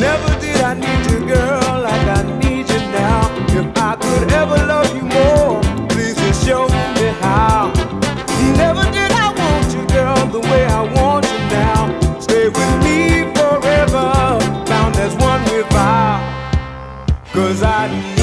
Never did I need you, girl, like I need you now. If I could ever love Cause I